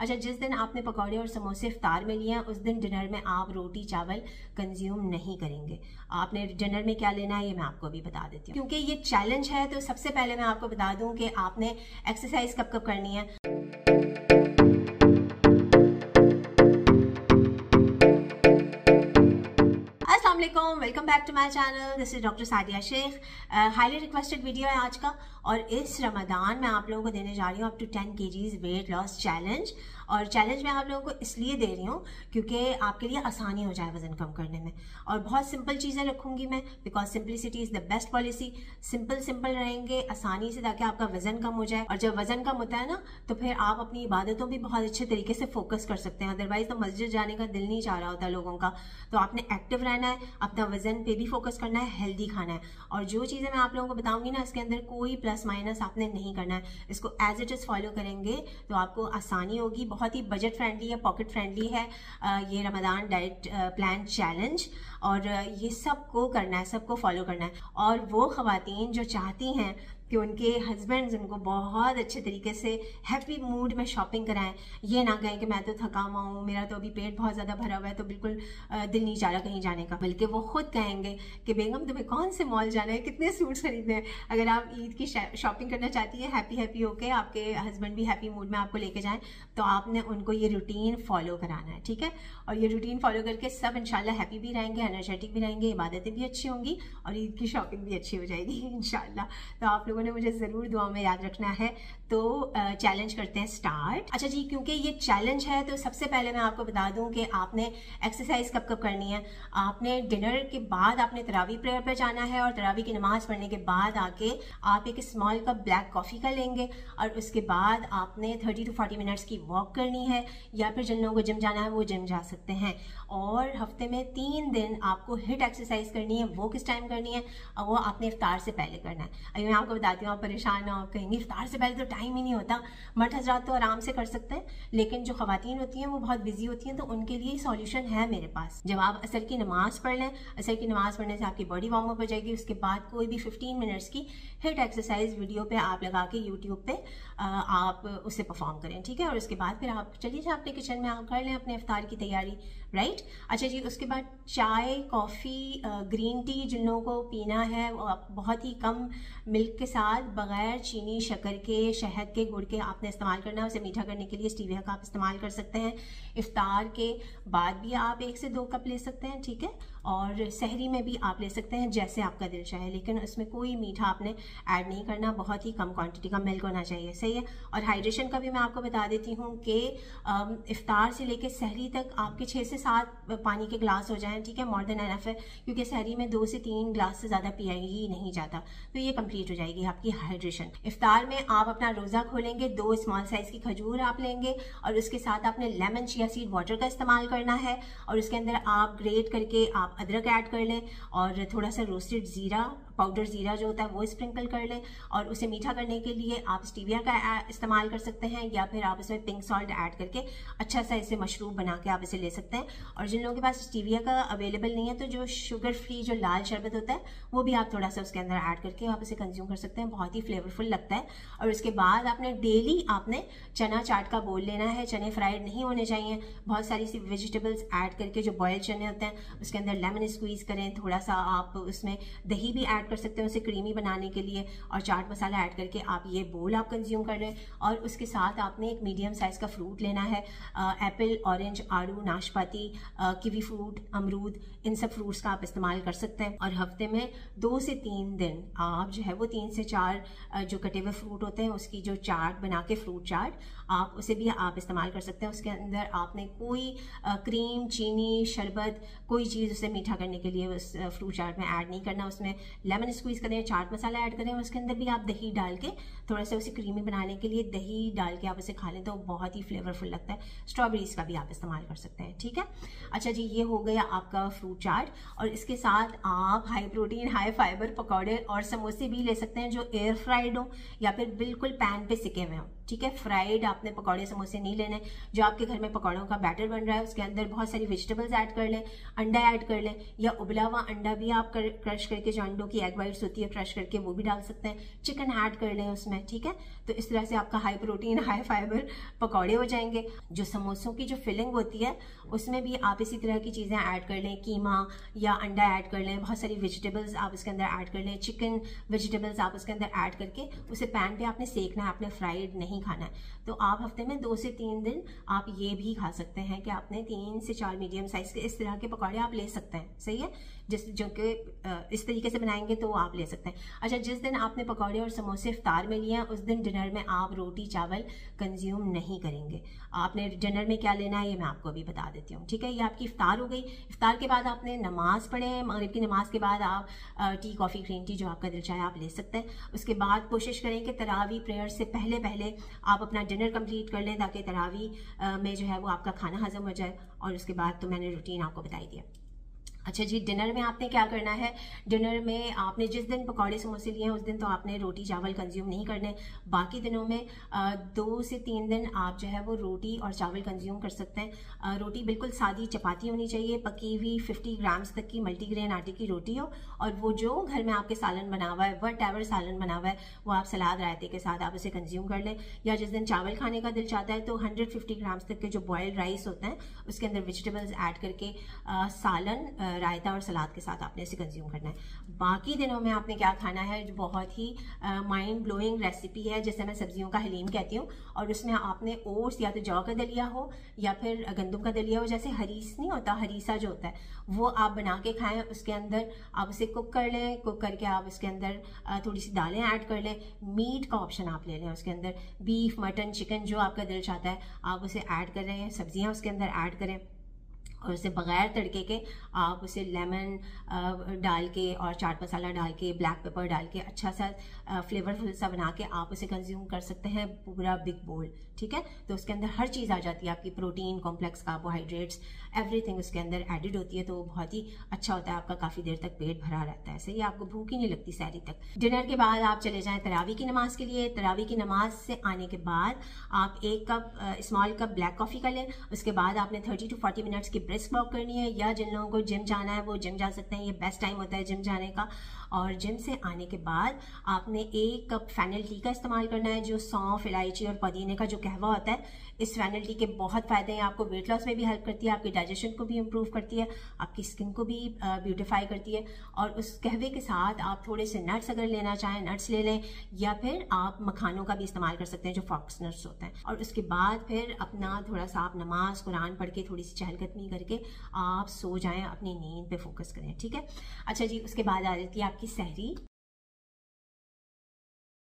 अच्छा जिस दिन आपने पकौड़े और समोसे इफ्तार में लिए हैं, उस दिन डिनर में आप रोटी, चावल कंज्यूम नहीं करेंगे। आपने डिनर में क्या लेना है, ये मैं आपको अभी बता देती हूँ। क्योंकि ये चैलेंज है तो सबसे पहले मैं आपको बता दूँ कि आपने एक्सरसाइज कब कब करनी है। Welcome back to my channel this is doctor Sadia Shaikh highly requested video है आज का, और इस रमदान में आप लोगों को देने जा रही हूँ up two ten K Gs weight loss challenge और चैलेंज मैं आप लोगों को इसलिए दे रही हूँ क्योंकि आपके लिए आसानी हो जाए वज़न कम करने में। और बहुत सिंपल चीज़ें रखूँगी मैं because simplicity is the best policy simple simple रहेंगे, आसानी से ताकि आपका वज़न कम हो जाए। और जब वज़न कम होता है ना तो फिर आप अपनी इबादतों भी बहुत अच्छे तरीके से फोकस कर सकते हैं। अदरवाइज़ तो मस्जिद जाने का दिल नहीं चाह रहा होता लोगों का। तो आपने एक्टिव रहना है अपना वज़न पे भी फोकस करना है हेल्दी खाना है। और जो चीज़ें मैं आप लोगों को बताऊँगी ना, इसके अंदर कोई प्लस माइनस आपने नहीं करना है। इसको एज इट इज़ फॉलो करेंगे तो आपको आसानी होगी। बहुत ही बजट फ्रेंडली है पॉकेट फ्रेंडली है ये रमदान डाइट प्लान चैलेंज और ये सबको करना है, सबको फॉलो करना है। और वो खातन जो चाहती हैं कि उनके हस्बैंड्स उनको बहुत अच्छे तरीके से हैप्पी मूड में शॉपिंग कराएँ। ये ना कहें कि मैं तो थका हुआ हूँ, मेरा तो अभी पेट बहुत ज़्यादा भरा हुआ है तो बिल्कुल दिल नहीं चाह रहा कहीं जाने का। बल्कि वो खुद कहेंगे कि, बेगम, तुम्हें कौन से मॉल जाना है? कितने सूट्स खरीदने हैं? अगर आप ईद की शॉपिंग करना चाहती हैं हैप्पी हैप्पी होके आपके हस्बैंड भी हैप्पी मूड में आपको लेके जाएँ तो आपने उनको ये रूटीन फॉलो कराना है, ठीक है? और ये रूटीन फॉलो करके सब इनशाला हैप्पी भी रहेंगे एनर्जेटिक भी रहेंगे, इबादतें भी अच्छी होंगी और ईद की शॉपिंग भी अच्छी हो जाएगी इनशाला तो आप लोगों ने मुझे ज़रूर दुआ में याद रखना है। तो चैलेंज करते हैं स्टार्ट अच्छा जी, क्योंकि ये चैलेंज है तो सबसे पहले मैं आपको बता दूँ कि आपने एक्सरसाइज कब कब करनी है। आपने डिनर के बाद आपने तरावी प्रेयर पर जाना है और तरावी की नमाज़ पढ़ने के बाद आके आप एक स्मॉल कप ब्लैक कॉफ़ी का लेंगे और उसके बाद आपने थर्टी टू फोर्टी मिनट्स की वॉक करनी है या फिर जिन लोगों को जिम जाना है, वो जिम जा सकते हैं। और हफ़्ते में तीन दिन आपको हिट एक्सरसाइज करनी है, वो किस टाइम करनी है? वो आपने इफ्तार से पहले करना है। अभी मैं आपको बताती हूँ, आप परेशान हो, कहेंगे, इफ्तार से पहले तो टाइम ही नहीं होता, मर्द हजरात तो आराम से कर सकते हैं, लेकिन जो खातन होती हैं, वो बहुत बिज़ी होती हैं तो उनके लिए सॉल्यूशन है मेरे पास. जब आप असर की नमाज़ पढ़ लें, असर की नमाज़ पढ़ने से आपकी बॉडी वार्म अप हो जाएगी, उसके बाद कोई भी फिफ्टीन मिनट्स की हिट एक्सरसाइज वीडियो पे आप लगा के यूट्यूब पे आप उसे परफॉर्म करें, ठीक है? और उसके बाद फिर आप चलिए जाए अपने किचन में आप कर लें अपने अफ्तार की तैयारी राइट अच्छा जी, उसके बाद चाय कॉफ़ी ग्रीन टी जिन लोगों को पीना है, वो बहुत ही कम मिल्क के साथ बगैर चीनी, शक्कर के, शहद के, गुड़ के आपने इस्तेमाल करना है। उसे मीठा करने के लिए स्टीविया का आप इस्तेमाल कर सकते हैं। इफ्तार के बाद भी आप एक से दो कप ले सकते हैं, ठीक है? और सहरी में भी आप ले सकते हैं, जैसे आपका दिल चाहे, लेकिन उसमें कोई मीठा आपने ऐड नहीं करना, बहुत ही कम क्वांटिटी का मिल्क होना चाहिए, सही है? और हाइड्रेशन का भी मैं आपको बता देती हूँ कि इफ्तार से लेकर सहरी तक आपके छः से सात पानी के ग्लास हो जाएँ, ठीक है? मोर देन एनफ है, क्योंकि सहरी में दो से तीन ग्लास से ज़्यादा पिया ही नहीं जाता तो ये कंप्लीट हो जाएगी आपकी हाइड्रेशन इफ्तार में आप अपना रोज़ा खोलेंगे, दो स्मॉल साइज़ की खजूर आप लेंगे, और उसके साथ आपने लेमन चिया सीड वाटर का इस्तेमाल करना है, और उसके अंदर आप ग्रेट करके आप अदरक ऐड कर लें और थोड़ा सा रोस्टेड ज़ीरा पाउडर ज़ीरा जो होता है वो स्प्रिंकल कर लें और उसे मीठा करने के लिए आप स्टीविया का इस्तेमाल कर सकते हैं या फिर आप इसमें पिंक सॉल्ट ऐड करके अच्छा सा इसे मशरूब बना के आप इसे ले सकते हैं। और जिन लोगों के पास स्टीविया का अवेलेबल नहीं है तो जो शुगर फ्री जो लाल शरबत होता है, वो भी आप थोड़ा सा उसके अंदर ऐड करके आप इसे कंज्यूम कर सकते हैं। बहुत ही फ्लेवरफुल लगता है। और उसके बाद आपने डेली आपने चना चाट का बोल लेना है। चने फ्राइड नहीं होने चाहिए। बहुत सारी सी वेजिटेबल्स ऐड करके जो बॉयल चने होते हैं, उसके अंदर लेमन स्क्वीज करें। थोड़ा सा आप उसमें दही भी ऐड कर सकते हैं उसे क्रीमी बनाने के लिए और चाट मसाला ऐड करके आप ये बोल आप कंज्यूम कर लें और उसके साथ आपने एक मीडियम साइज़ का फ्रूट लेना है एप्पल ऑरेंज आड़ू, नाशपाती किवी फ्रूट अमरूद, इन सब फ्रूट्स का आप इस्तेमाल कर सकते हैं। और हफ़्ते में दो से तीन दिन आप जो है वो तीन से चार जो कटे हुए फ्रूट होते हैं, उसकी जो चाट, बना के फ्रूट चाट, आप उसे भी आप इस्तेमाल कर सकते हैं। उसके अंदर आपने कोई क्रीम चीनी, शरबत, कोई चीज़ उसे मीठा करने के लिए उस फ्रूट चाट में ऐड नहीं करना। उसमें लेमन स्क्वीज करें, चाट मसाला ऐड करें और उसके अंदर भी आप दही डाल के थोड़ा सा उसे क्रीमी बनाने के लिए दही डाल के आप उसे खा लें तो बहुत ही फ्लेवरफुल लगता है। स्ट्रॉबेरीज का भी आप इस्तेमाल कर सकते हैं, ठीक है? अच्छा जी, ये हो गया आपका फ्रूट चाट और इसके साथ आप हाई प्रोटीन हाई फाइबर पकौड़े और समोसे भी ले सकते हैं जो एयर फ्राइड हो या फिर बिल्कुल पैन पे सिके हुए हों। ठीक है फ्राइड आपने पकौड़े समोसे नहीं लेने जो आपके घर में पकौड़ों का बैटर बन रहा है उसके अंदर बहुत सारी वेजिटेबल्स ऐड कर लें अंडा ऐड कर लें या उबला हुआ अंडा भी आप कर, क्रश करके जो अंडों की एग वाइट्स होती है क्रश करके वो भी डाल सकते हैं। चिकन ऐड कर लें उसमें ठीक है? तो इस तरह से आपका हाई प्रोटीन हाई फाइबर पकौड़े हो जाएँगे। जो समोसों की जो फिलिंग होती है उसमें भी आप इसी तरह की चीज़ें ऐड कर लें कीमा या अंडा ऐड कर लें बहुत सारी वेजिटेबल्स आप उसके अंदर ऐड कर लें चिकन वेजिटेबल्स आप उसके अंदर ऐड करके उसे पैन पे आपने सेकना है आपने फ्राइड नहीं खाना है। तो आप हफ़्ते में दो से तीन दिन आप ये भी खा सकते हैं कि आपने तीन से चार मीडियम साइज़ के इस तरह के पकौड़े आप ले सकते हैं। सही है? जिस जो कि इस तरीके से बनाएँगे तो आप ले सकते हैं। अच्छा जिस दिन आपने पकौड़े और समोसे इफ्तार में लिए हैं, उस दिन डिनर में आप रोटी, चावल कंज्यूम नहीं करेंगे। आपने डिनर में क्या लेना है, ये मैं आपको अभी बता देती हूँ। ठीक है? ये आपकी इफ्तार हो गई। इफ्तार के बाद आपने नमाज़ पढ़े मगरब की नमाज़ के बाद आप टी कॉफ़ी ग्रीन टी जो आपका दिल चाहे आप ले सकते हैं। उसके बाद कोशिश करें कि तरावी प्रेयर से पहले पहले आप अपना डिनर कंप्लीट कर लें ताकि तरावी में जो है वो आपका खाना हजम हो जाए। और उसके बाद तो मैंने रूटीन आपको बताई दिया अच्छा जी डिनर में आपने क्या करना है? डिनर में आपने जिस दिन पकौड़े समोसे लिए हैं, उस दिन तो आपने रोटी, चावल कंज्यूम नहीं करने। बाकी दिनों में दो से तीन दिन आप जो है वो रोटी और चावल कंज्यूम कर सकते हैं। रोटी बिल्कुल सादी चपाती होनी चाहिए, पकी हुई फिफ्टी ग्राम्स तक की मल्टीग्रेन आटे की रोटी हो और वो जो घर में आपके सालन बना हुआ है वट एवर सालन बना हुआ है, वो आप सलाद, रायते के साथ आप उसे कंज्यूम कर लें। या जिस दिन चावल खाने का दिल चाहता है तो हंड्रेड ग्राम्स तक के जो बॉयल्ड राइस होते हैं, उसके अंदर वेजिटेबल्स ऐड करके सालन रायता और सलाद के साथ आपने इसे कंज्यूम करना है। बाकी दिनों में आपने क्या खाना है, जो बहुत ही माइंड ब्लोइंग रेसिपी है, जैसे मैं सब्जियों का हलीम कहती हूँ, और उसमें आपने ओट्स या तो जौ का दलिया हो, या फिर गंदम का दलिया हो, जैसे हरीस नहीं होता, हरीसा जो होता है, वो आप बना के खाएँ, उसके अंदर आप उसे कुक कर लें कुक करके आप उसके अंदर थोड़ी सी दालें ऐड कर लें मीट का ऑप्शन आप ले लें उसके अंदर बीफ मटन चिकन जो आपका दिल चाहता है, आप उसे ऐड कर रहे हैं, सब्ज़ियाँ उसके अंदर ऐड करें। और उसे बगैर तड़के के आप उसे लेमन डाल के और चाट मसाला डाल के ब्लैक पेपर डाल के अच्छा सा फ्लेवरफुल सा बना के आप उसे कंज्यूम कर सकते हैं पूरा बिग बोल ठीक है? तो उसके अंदर हर चीज़ आ जाती है, आपकी प्रोटीन कॉम्प्लेक्स कार्बोहाइड्रेट्स एवरीथिंग उसके अंदर एडिड होती है तो बहुत ही अच्छा होता है, आपका काफ़ी देर तक पेट भरा रहता है। सही आपको भूख ही नहीं लगती सैरी तक। डिनर के बाद आप चले जाएँ तरावी की नमाज़ के लिए। तरावी की नमाज़ से आने के बाद आप एक cup small cup black coffee का लें। उसके बाद आपने थर्टी टू फोर्टी मिनट्स की ब्रेस्ट वॉक करनी है, या जिन लोगों को जिम जाना है, वो जिम जा सकते हैं। ये बेस्ट टाइम होता है जिम जाने का। और जिम से आने के बाद आपने एक कप फैनल टी का इस्तेमाल करना है, जो सौंफ, इलायची और पुदीने का जो कहवा होता है, इस फैनल टी के बहुत फ़ायदे हैं। आपको वेट लॉस में भी हेल्प करती है, आपके डाइजेशन को भी इम्प्रूव करती है, आपकी स्किन को भी ब्यूटिफाई करती है। और उस कहवे के साथ आप थोड़े से नट्स अगर लेना चाहें नट्स ले लें, या फिर आप मखानों का भी इस्तेमाल कर सकते हैं, जो फॉक्स नट्स होते हैं। और उसके बाद फिर अपना थोड़ा सा आप नमाज़, कुरान पढ़ के थोड़ी सी चहलकदमी करके आप सो जाएँ, अपनी नींद पे फोकस करें, ठीक है? अच्छा जी, उसके बाद आ जाती है आपकी सहरी